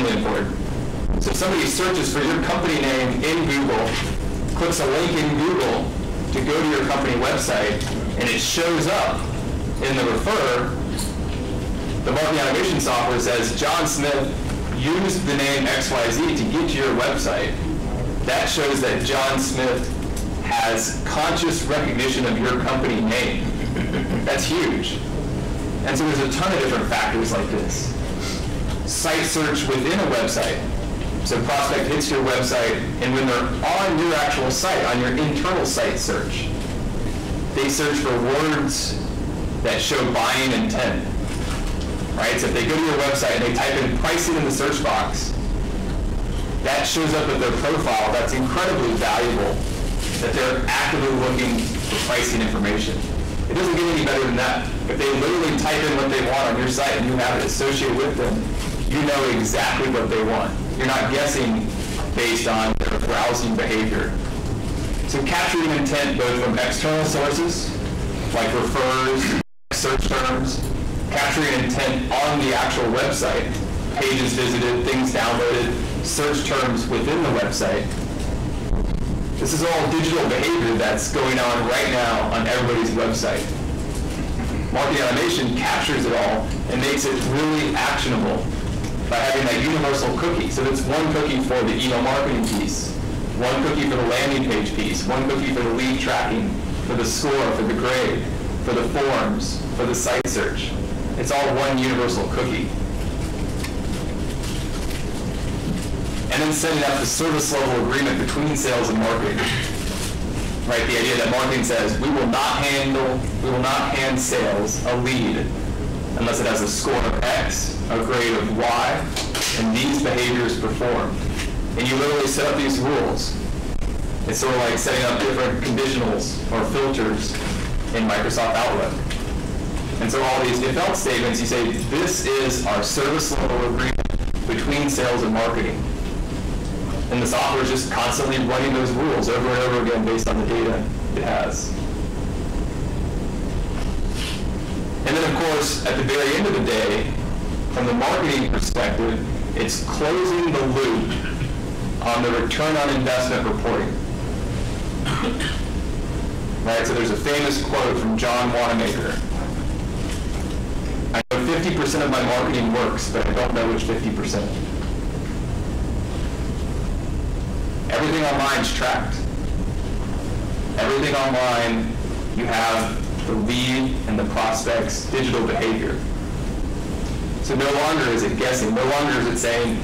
extremely important. So if somebody searches for your company name in Google, clicks a link in Google to go to your company website, and it shows up in the refer, the marketing automation software says, John Smith used the name XYZ to get to your website. That shows that John Smith has conscious recognition of your company name. That's huge. And so there's a ton of different factors like this. Site search within a website. So prospect hits your website, and when they're on your actual site, on your internal site search, they search for words that show buying intent. Right? So if they go to your website and they type in pricing in the search box, that shows up with their profile. That's incredibly valuable that they're actively looking for pricing information. It doesn't get any better than that. If they literally type in what they want on your site and you have it associated with them, you know exactly what they want. You're not guessing based on their browsing behavior. So capturing intent both from external sources, like refers, search terms, capturing intent on the actual website, pages visited, things downloaded, search terms within the website. This is all digital behavior that's going on right now on everybody's website. Marketing automation captures it all and makes it really actionable by having that universal cookie. So it's one cookie for the email marketing piece, one cookie for the landing page piece, one cookie for the lead tracking, for the score, for the grade, for the forms, for the site search. It's all one universal cookie. And then setting up the service level agreement between sales and marketing. Right, the idea that marketing says we will not handle, we will not hand sales a lead unless it has a score of X, a grade behaviors performed. And you literally set up these rules. It's sort of like setting up different conditionals or filters in Microsoft Outlook. And so all these if-else statements, you say, this is our service level agreement between sales and marketing. And the software is just constantly running those rules over and over again based on the data it has. And then, of course, at the very end of the day, from the marketing perspective, it's closing the loop on the return on investment reporting. Right, so there's a famous quote from John Wanamaker. I know 50% of my marketing works, but I don't know which 50%. Everything online is tracked. Everything online, you have the lead and the prospect's digital behavior. So no longer is it guessing. No longer is it saying,